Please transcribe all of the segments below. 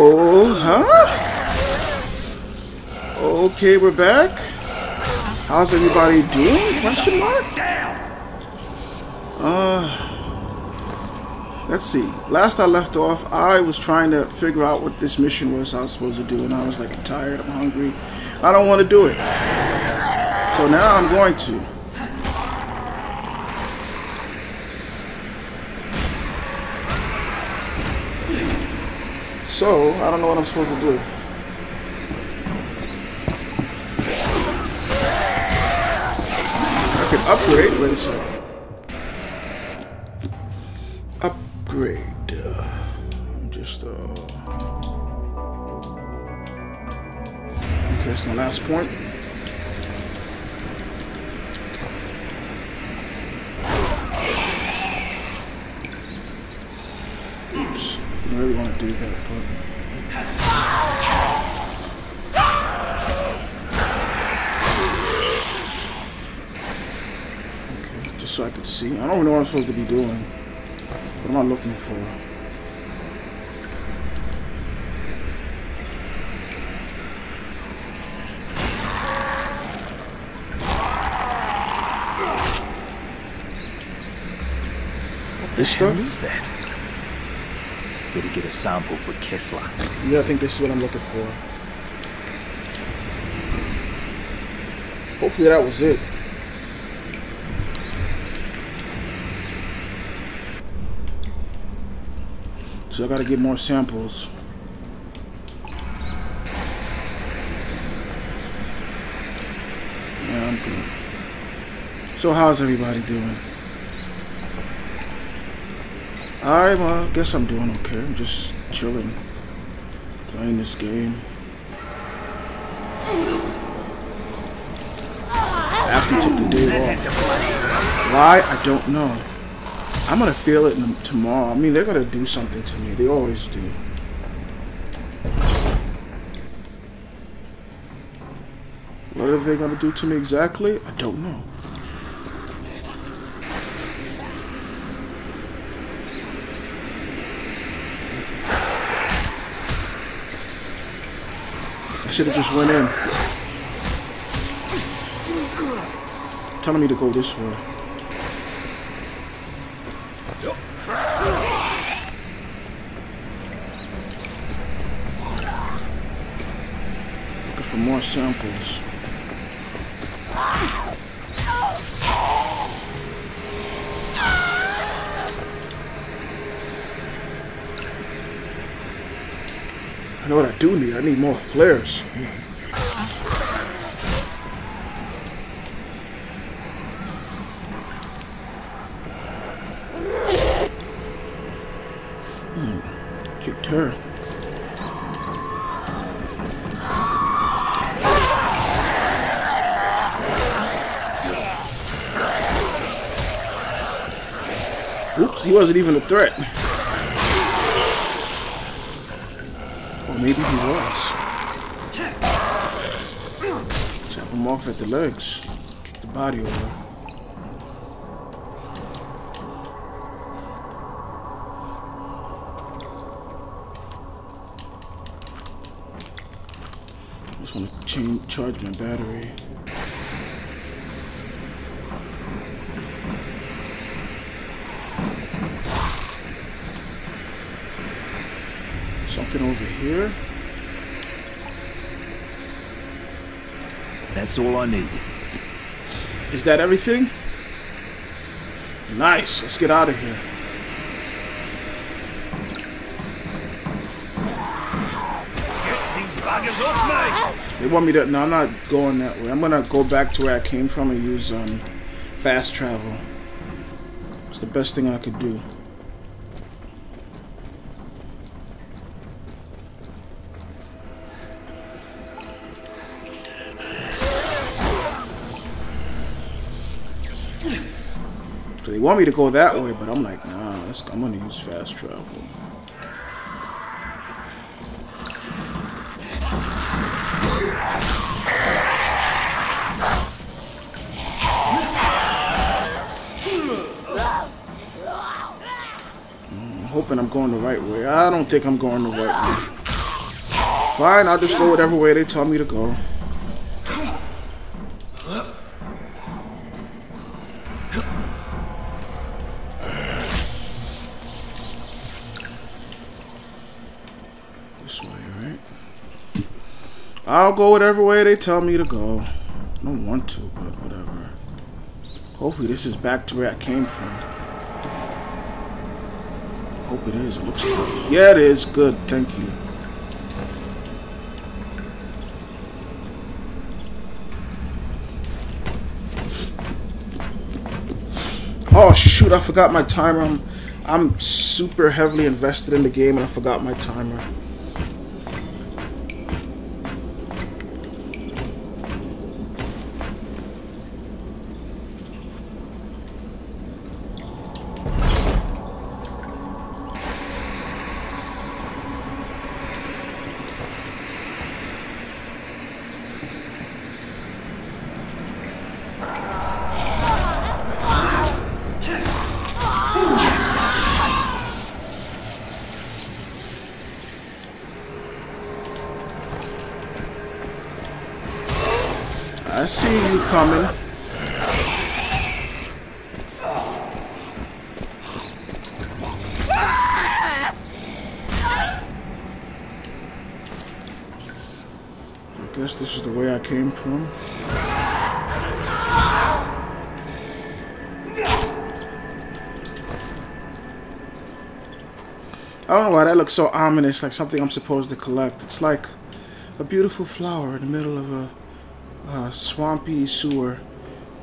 Oh, huh? Okay, we're back. How's everybody doing? Question mark? Uh, let's see. Last I left off, I was trying to figure out what this mission was I was supposed to do, and I was like, I'm tired, I'm hungry. I don't want to do it. So now I'm going to. So, I don't know what I'm supposed to do. I can upgrade. Wait a second. Upgrade. I'm just, uh... Okay, that's my last point. Oops. Didn't really want to do that, but... Okay, just so I could see. I don't even know what I'm supposed to be doing. What am I looking for? This stuff? is that? Gotta get a sample for Kessler. Yeah, I think this is what I'm looking for. Hopefully that was it. So I gotta get more samples. Yeah, I'm good. So how's everybody doing? I uh, guess I'm doing okay. I'm just chilling, playing this game. After took the day off. Why? I don't know. I'm gonna feel it tomorrow. I mean, they're gonna do something to me. They always do. What are they gonna do to me exactly? I don't know. Should have just went in. Telling me to go this way. Looking for more samples. I know what I do need. I need more flares. Hmm. Kicked her. Oops, he wasn't even a threat. Maybe he was. Chop him off at the legs. Kick the body over. Just want to charge my battery. Something over here. That's all I need. Is that everything? Nice. Let's get out of here. These buggers off me! They want me to. No, I'm not going that way. I'm gonna go back to where I came from and use um, fast travel. It's the best thing I could do. They want me to go that way, but I'm like, nah, I'm gonna use fast travel. Mm, I'm hoping I'm going the right way. I don't think I'm going the right way. Fine, I'll just go whatever way they tell me to go. Go whatever way they tell me to go. I don't want to, but whatever. Hopefully this is back to where I came from. Hope it is. It looks good. Yeah, it is. Good. Thank you. Oh shoot, I forgot my timer. I'm, I'm super heavily invested in the game and I forgot my timer. I don't know why that looks so ominous, like something I'm supposed to collect. It's like a beautiful flower in the middle of a uh, swampy sewer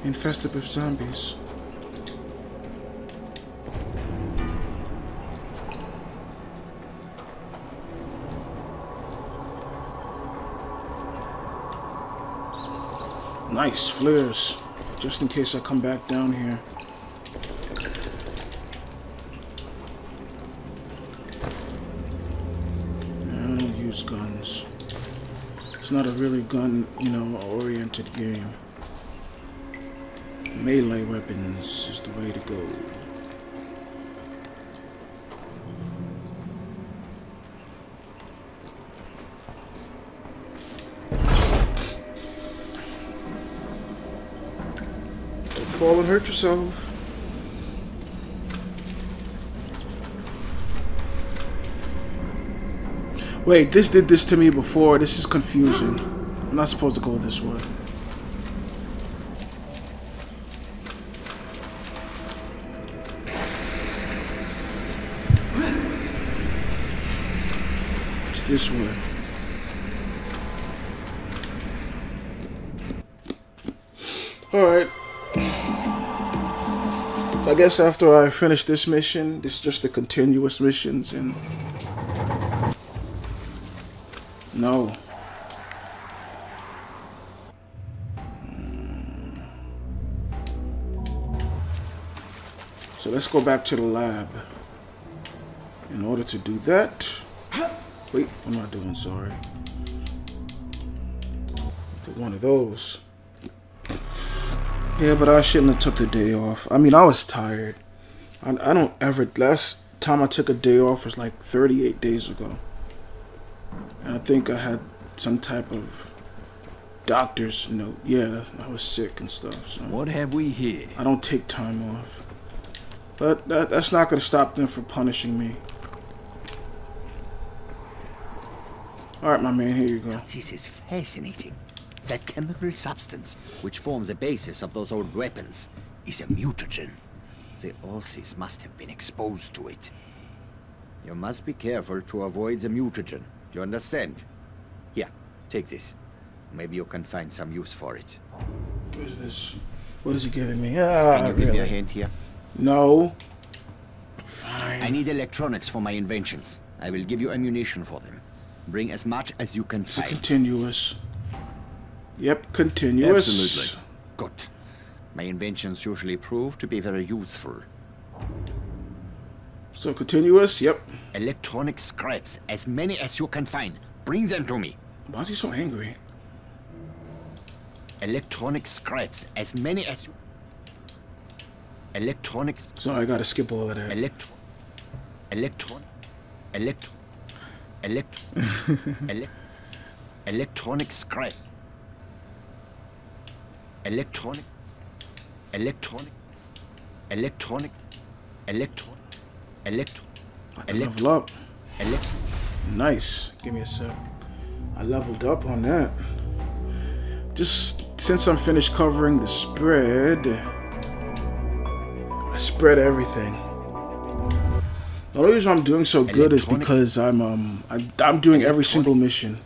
infested with zombies. Nice flares, just in case I come back down here. I don't use guns. It's not a really gun, you know, oriented game. Melee weapons is the way to go. Don't fall and hurt yourself. Wait, this did this to me before. This is confusing. I'm not supposed to go this way. It's this way. Alright. So I guess after I finish this mission, is just the continuous missions and no. So let's go back to the lab. In order to do that, wait, what am I doing? Sorry. Did one of those. Yeah, but I shouldn't have took the day off. I mean, I was tired. I, I don't ever. Last time I took a day off was like 38 days ago. And I think I had some type of doctor's note. Yeah, I was sick and stuff. So What have we here? I don't take time off. But that, that's not going to stop them from punishing me. Alright, my man, here you go. This is fascinating. That chemical substance, which forms the basis of those old weapons, is a mutagen. The Aussies must have been exposed to it. You must be careful to avoid the mutagen. Do you understand? Here, take this. Maybe you can find some use for it. What is this? What is he giving me? Ah, Can you give me a really? hand here? No. Fine. I need electronics for my inventions. I will give you ammunition for them. Bring as much as you can It's find. continuous. Yep, continuous. Absolutely. Good. My inventions usually prove to be very useful. So continuous, yep. Electronic scraps, as many as you can find. Bring them to me. Why is he so angry? Electronic scraps, as many as you... Electronics... Sorry, I gotta skip all of that. Electro... Electron... Electro... Electro... Elec... Electronic scrap. Electronic. Electronic. Electronic. Electron. Electron. I level up. Electron. Nice. Give me a sec. I leveled up on that. Just since I'm finished covering the spread, I spread everything. The only reason I'm doing so good is because I'm um I'm, I'm doing every single mission.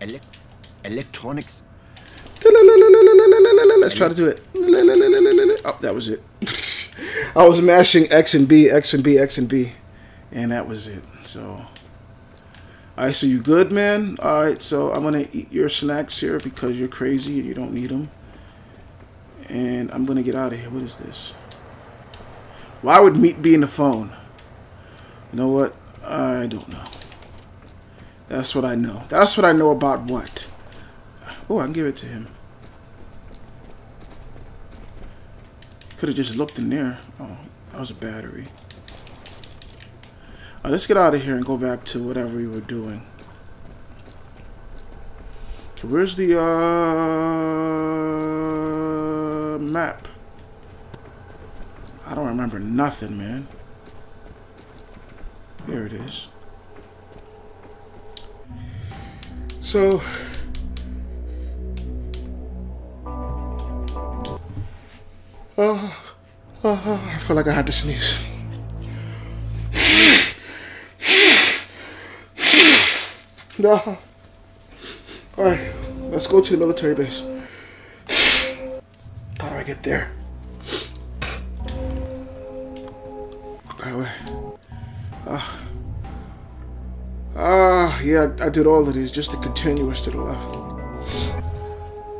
Elec electronics. Let's try to do it. Oh, that was it. I was mashing X and B, X and B, X and B, and that was it. So, all right. So you good, man? All right. So I'm gonna eat your snacks here because you're crazy and you don't need them. And I'm gonna get out of here. What is this? Why would meat be in the phone? You know what? I don't know. That's what I know. That's what I know about what. Oh, I can give it to him. Could have just looked in there. Oh, that was a battery. Let's get out of here and go back to whatever we were doing. Okay, where's the uh, map? I don't remember nothing, man. There it is. So, Oh, oh, I feel like I had to sneeze. No. All right, let's go to the military base. How do I get there? Okay, wait. Ah. Ah, yeah, I did all of these, just the continuous to the left.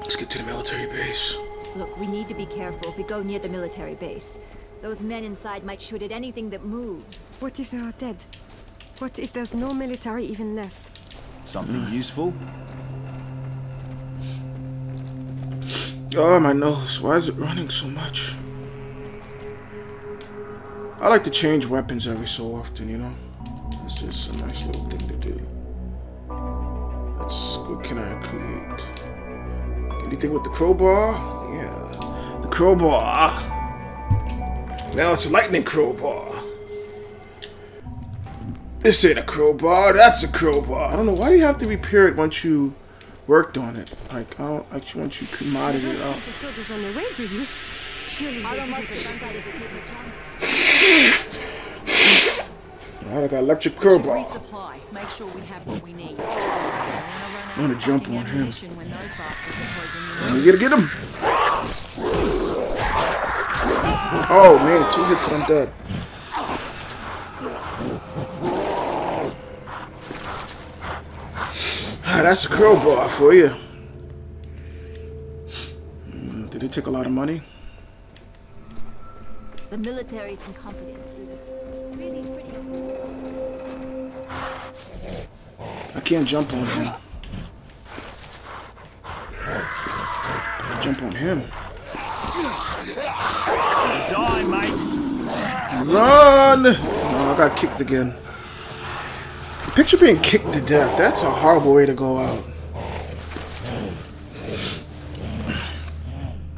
Let's get to the military base. Look, we need to be careful if we go near the military base. Those men inside might shoot at anything that moves. What if they are dead? What if there's no military even left? Something useful? Oh, my nose. Why is it running so much? I like to change weapons every so often, you know? It's just a nice little thing to do. Let's, what can I create? Anything with the crowbar? Yeah. The crowbar. Now it's a lightning crowbar. This ain't a crowbar, that's a crowbar. I don't know, why do you have to repair it once you worked on it? Like, I don't, like once you commodited it out. The soldiers on the way, do you? Surely they didn't Alright, I got electric crowbar. Resupply. Make sure we have what we need. I'm gonna jump on him. When those bastards are closing in. I'm gonna get him. Oh man, two hits on dead. Ah, that's a crowbar for you. Mm, Did it take a lot of money? The military's incompetence is really pretty. I can't jump on him. Jump on him. Die, mate. Run! No, I got kicked again. Picture being kicked to death. That's a horrible way to go out.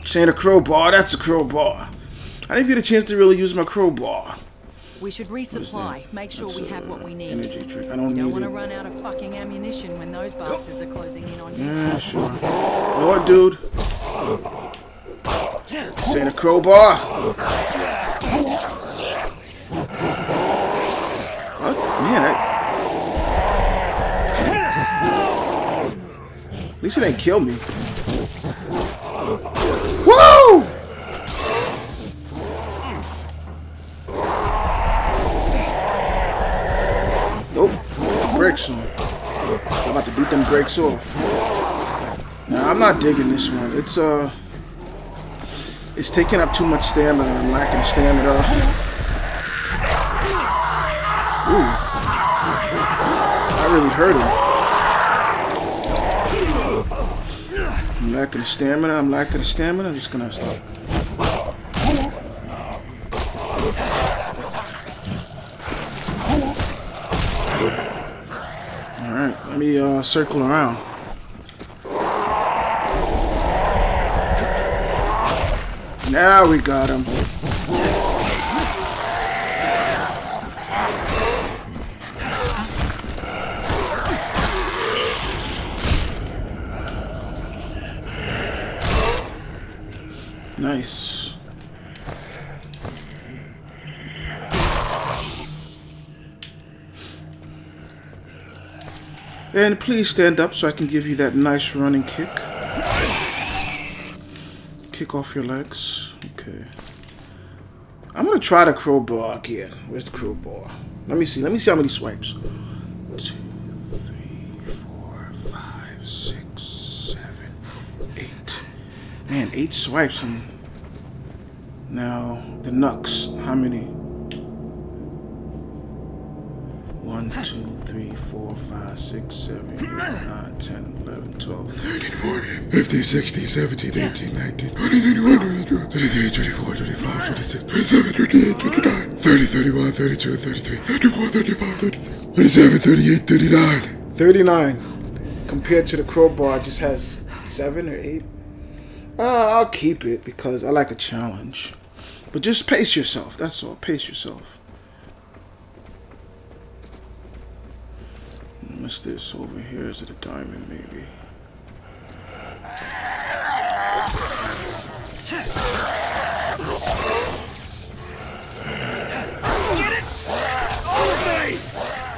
Saying a crowbar, that's a crowbar. I didn't get a chance to really use my crowbar. We should resupply. Make sure That's, we have what we need. Energy drink. I don't We don't want to run out of fucking ammunition when those bastards are closing in on you. Yeah, sure. You know what, dude? Saying a crowbar. What? Man, I... At least it didn't kill me. Woo! Nope. Brakes on. I'm about to beat them brakes off. Nah, I'm not digging this one. It's uh, it's taking up too much stamina. I'm lacking stamina. Ooh, that really hurt him. I'm lacking stamina. I'm lacking stamina. I'm just gonna stop. All right, let me uh, circle around. Now we got him. Nice. And please stand up so I can give you that nice running kick. Kick off your legs. I'm gonna try the crowbar again. Where's the crowbar? Let me see. Let me see how many swipes. Two, three, four, five, six, seven, eight. Man, eight swipes and now the knucks. How many? One, two, three, four, five, six, seven, eight, nine, 10, 11, 12, 13, 14, 15, 16, 17, 18, 19, 20, 21, 22, 23, 24, 25, 26, 27, 28, 29, 30, 31, 32, 33, 34, 35, 36, 37, 38, 39. 39 compared to the crowbar just has 7 or 8. Uh, I'll keep it because I like a challenge. But just pace yourself. That's all. Pace yourself. What's this over here? Is it a diamond, maybe?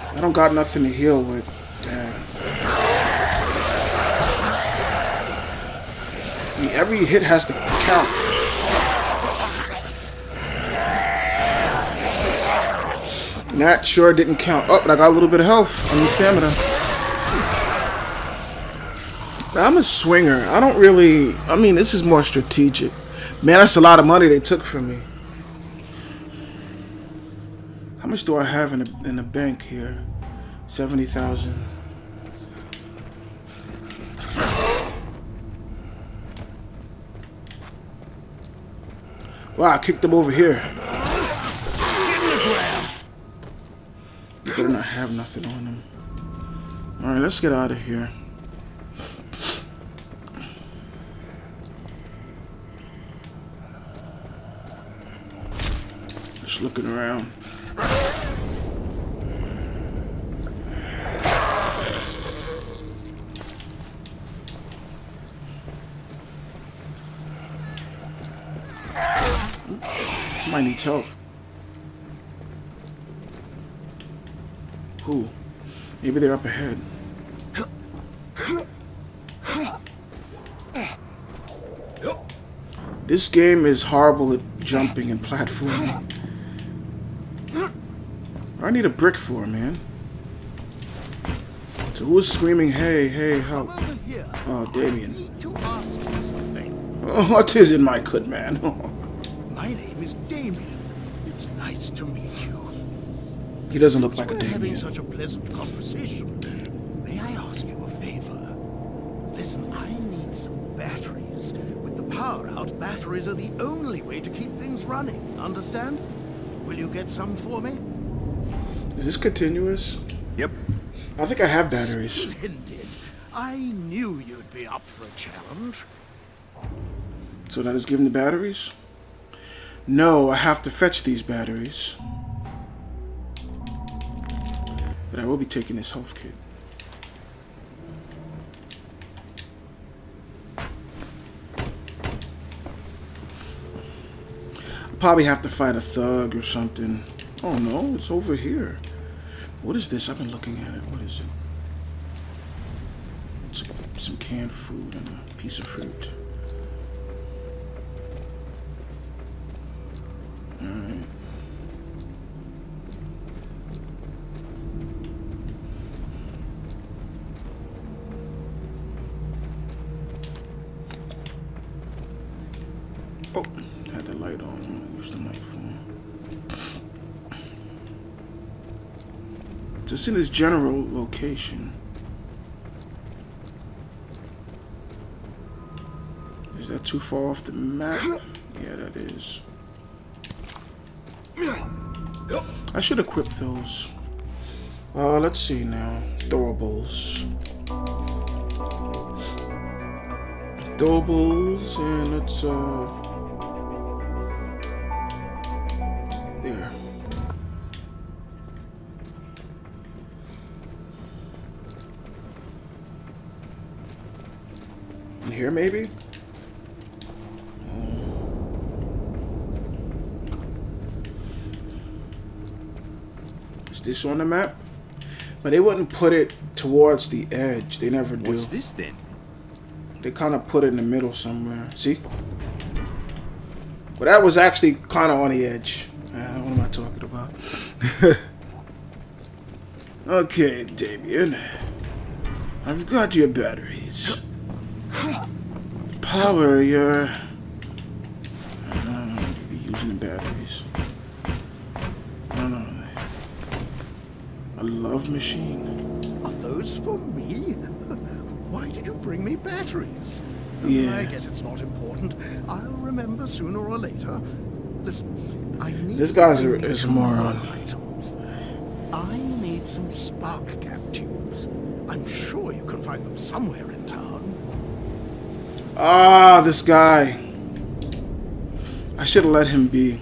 I don't got nothing to heal with. Damn. I mean, every hit has to count. And that sure didn't count. Oh, but I got a little bit of health. I need stamina. I'm a swinger. I don't really... I mean, this is more strategic. Man, that's a lot of money they took from me. How much do I have in the, in the bank here? 70,000. Wow, I kicked them over here. Have nothing on him. Alright, let's get out of here. Just looking around. Somebody needs help. Who? Maybe they're up ahead. This game is horrible at jumping and platforming. I need a brick for, man. So who is screaming, hey, hey, help? Oh, Damien. Oh, what is it, my good man? My name is Damien. It's nice to meet you. He doesn't look like a We're having such a pleasant conversation. May I ask you a favor? Listen, I need some batteries. With the power out, batteries are the only way to keep things running. Understand? Will you get some for me? Is this continuous? Yep. I think I have batteries. Splendid. I knew you'd be up for a challenge. So that is giving the batteries? No, I have to fetch these batteries. But I will be taking this health kit. I'll probably have to fight a thug or something. Oh no, it's over here. What is this? I've been looking at it. What is it? It's some canned food and a piece of fruit. Just in this general location. Is that too far off the map? Yeah, that is. I should equip those. Uh, let's see now. Throwables. Throwables, and let's, uh... here, maybe? Is this on the map? But they wouldn't put it towards the edge. They never do. What's this then? They kind of put it in the middle somewhere. See? But that was actually kind of on the edge. Uh, what am I talking about? okay, Damien. I've got your batteries. Power your... I uh, don't know, you be using batteries. I don't know. A love machine? Are those for me? Why did you bring me batteries? Yeah. I guess it's not important. I'll remember sooner or later. Listen, I need This guy's a- is a moron. Items. I need some spark gap tubes. I'm sure you can find them somewhere in town. Ah, this guy. I should have let him be.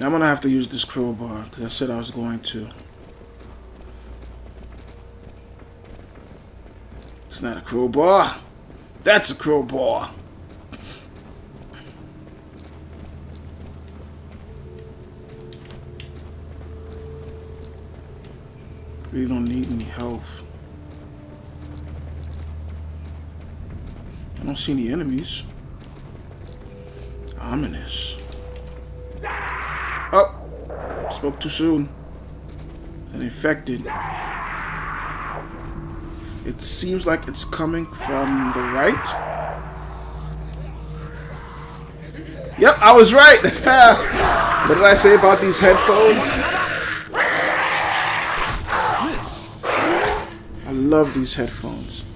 Now I'm gonna have to use this crowbar because I said I was going to. It's not a crowbar. That's a crowbar. Really don't need any health. I don't see any enemies. Ominous. Oh! Spoke too soon. An infected. It seems like it's coming from the right. Yep, I was right. what did I say about these headphones? Love these headphones.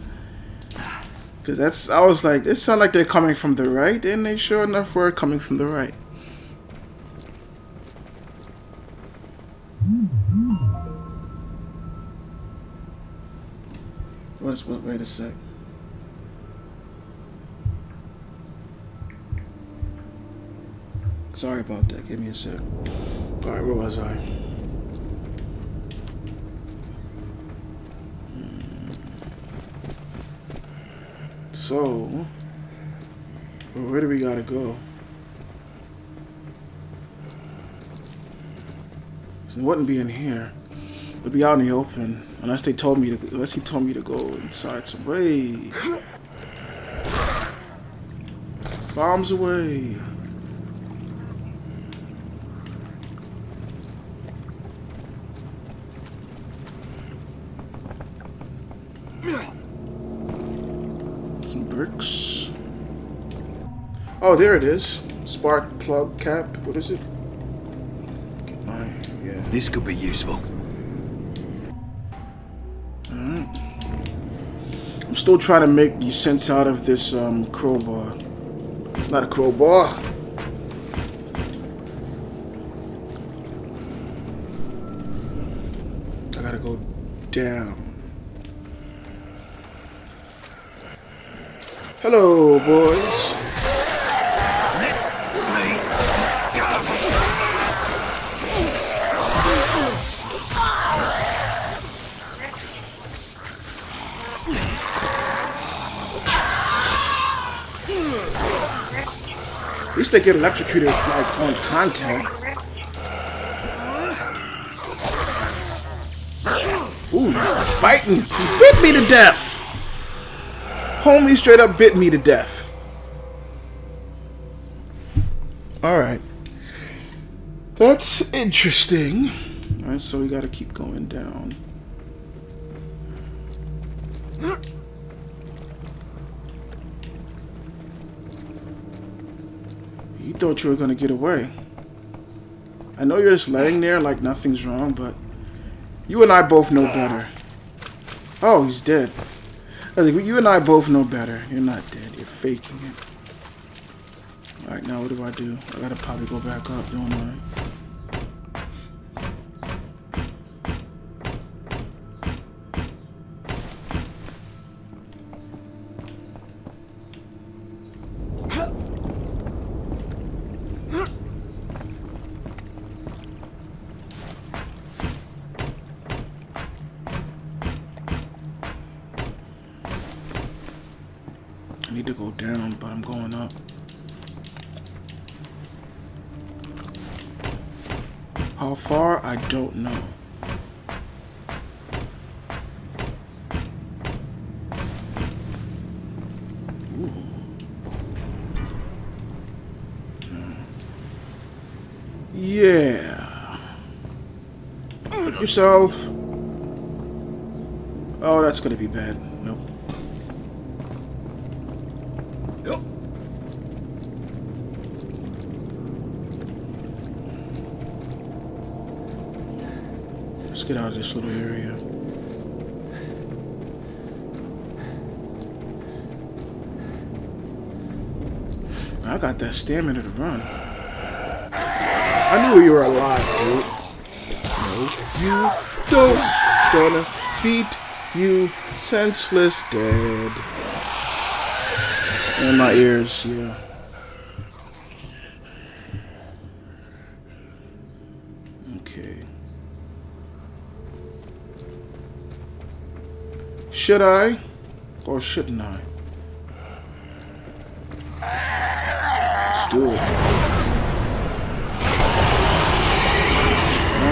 Cause that's I was like, it sound like they're coming from the right, and they sure enough were coming from the right. What's what wait a sec. Sorry about that. Give me a sec. Alright, where was I? So, where do we gotta go? It wouldn't be in here. It'd be out in the open, unless they told me to. Unless he told me to go inside some way. Bombs away. Some bricks. Oh, there it is. Spark plug cap. What is it? Get my yeah. This could be useful. Alright. I'm still trying to make the sense out of this um, crowbar. It's not a crowbar. I gotta go down. Hello, boys. Least they get electrocuted like on contact. Ooh, biting. He bit me to death. Homie straight up bit me to death. Alright. That's interesting. Alright, so we gotta keep going down. Thought you were gonna get away. I know you're just laying there like nothing's wrong, but you and I both know better. Oh, he's dead. I like, you and I both know better. You're not dead. You're faking it. Alright, now what do I do? I gotta probably go back up, don't I? Yeah. Yourself. Oh, that's gonna be bad. Nope. Let's get out of this little area. I got that stamina to run. I knew you were alive, dude. No, you don't. Gonna beat you senseless dead. In my ears, yeah. Okay. Should I? Or shouldn't I? Let's do it.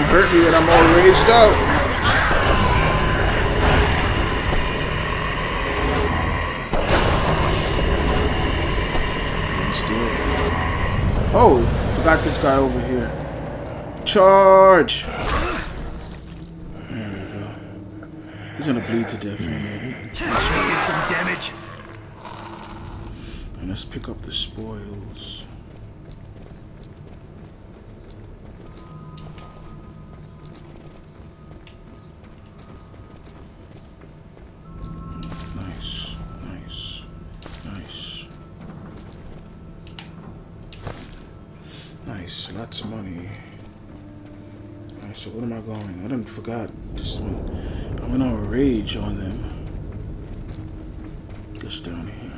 Hurt me when I'm all raised out. He's. Oh, forgot this guy over here. Charge! There we go. He's gonna bleed to death. man. did some damage. And let's pick up the spoils. Forgot. Just went, I went on a rage on them. Just down here.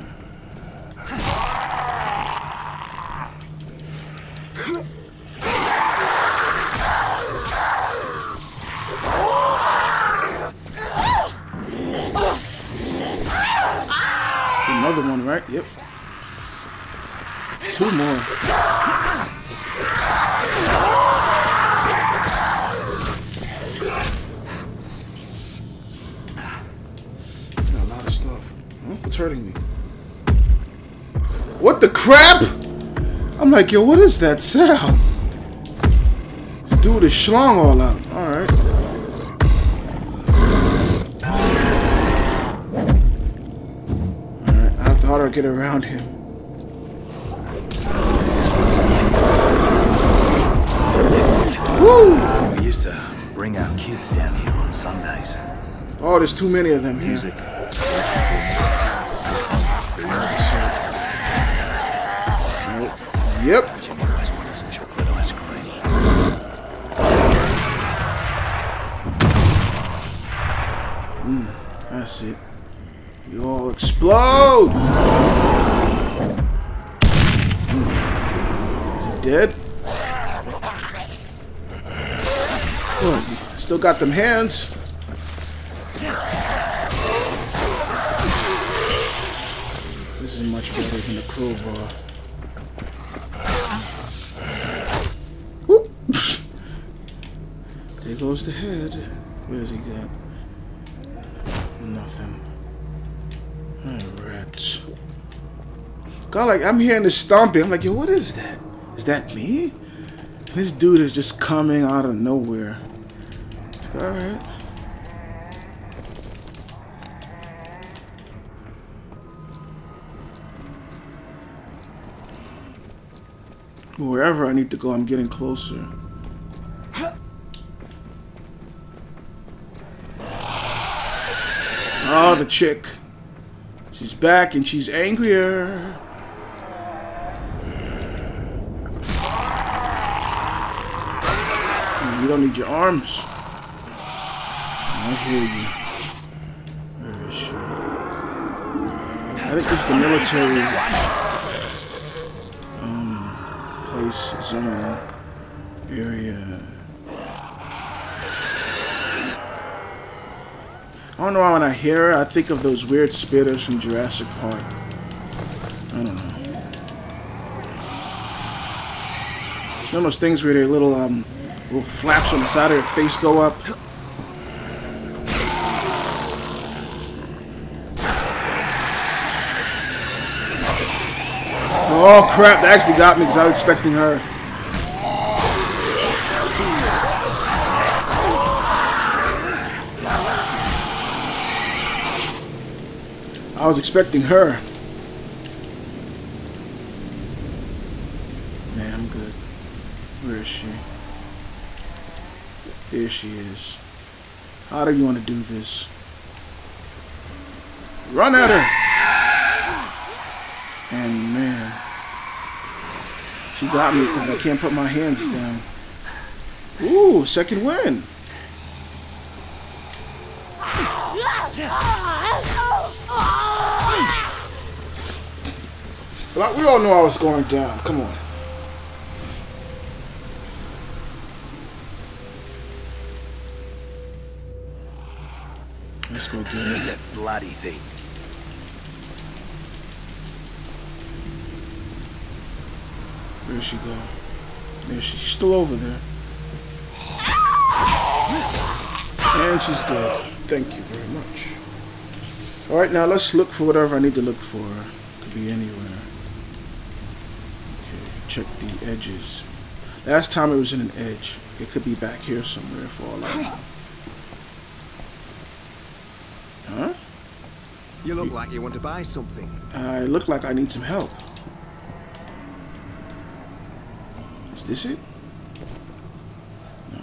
Another one, right? Yep. Two more. Hurting me? What the crap? I'm like, yo, what is that sound? This dude is schlong all out. Alright. Alright, I have to harder get around him. Woo! We used to bring our kids down here on Sundays. Oh, there's too many of them here. Music. Yep. Cream. That's it. You all explode! Hmm. Is he dead? Oh, still got them hands. This is much better than the crowbar. Goes the head. What has he got? Nothing. Alright. God, like, I'm hearing the stomping. I'm like, yo, what is that? Is that me? This dude is just coming out of nowhere. Alright. Wherever I need to go, I'm getting closer. Oh, the chick. She's back and she's angrier. You don't need your arms. I hear you. Where is she? I think it's the military um place zone area. I don't know why when I hear her, I think of those weird spitters from Jurassic Park. I don't know. You know those things where their little um, little flaps on the side of their face go up? Oh crap, that actually got me because I was expecting her. Was expecting her. Man, I'm good. Where is she? There she is. How do you want to do this? Run at her! And man, she got me because I can't put my hands down. Ooh, second win. Like we all know I was going down. Come on. Let's go get Where's her. that bloody thing? Where'd she go? There she, she's still over there. And she's dead. Thank you very much. Alright, now let's look for whatever I need to look for. Could be anywhere. Check the edges. Last time it was in an edge. It could be back here somewhere for all I know. Huh? You look like you want to buy something. I look like I need some help. Is this it? No.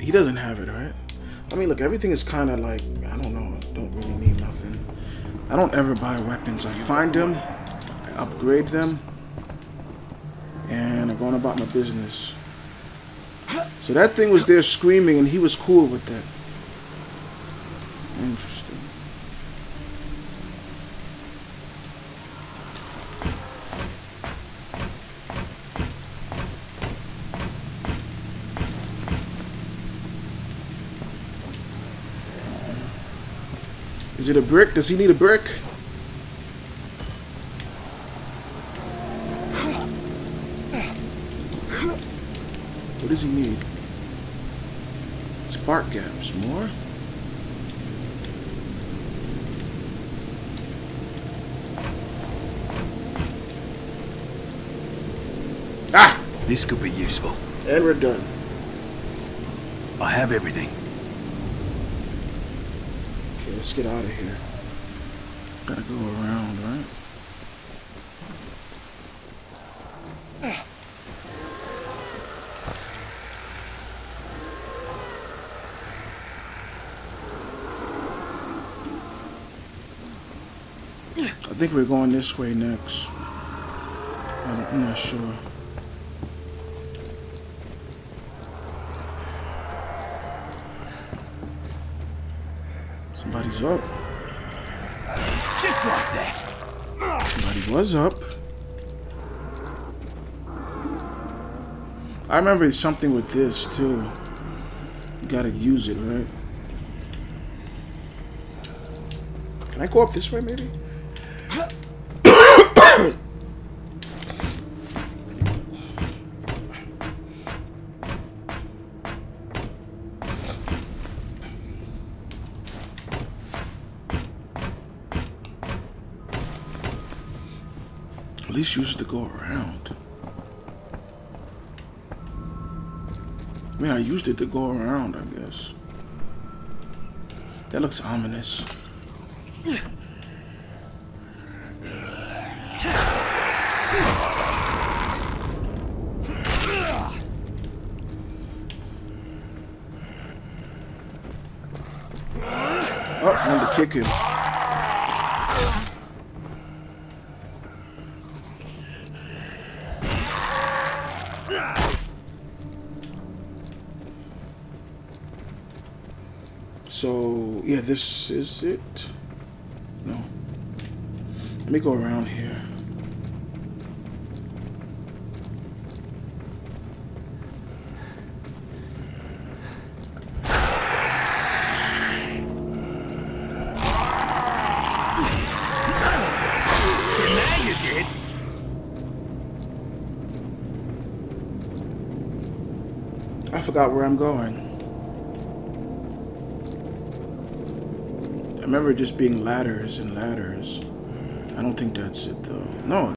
He doesn't have it, right? I mean, look, everything is kind of like, I don't know, don't really. I don't ever buy weapons. I find them, I upgrade them, and I'm going about my business. So that thing was there screaming, and he was cool with that. Interesting. Is it a brick? Does he need a brick? What does he need? Spark gaps. More? Ah! This could be useful. And we're done. I have everything. Let's get out of here. Gotta go around, right? I think we're going this way next. I'm not sure. Somebody's up. Just like that. Somebody was up. I remember something with this too. You gotta use it, right? Can I go up this way maybe? At least use to go around. I mean, I used it to go around, I guess. That looks ominous. Oh, I need to kick him. this is it. No. Let me go around here. I forgot where I'm going. Just being ladders and ladders. I don't think that's it though. No,